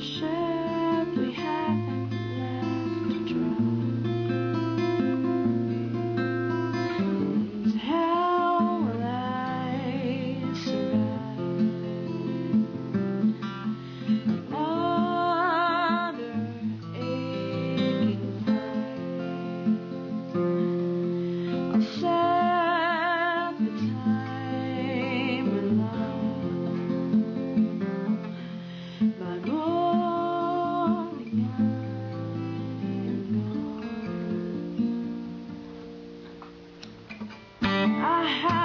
是 I have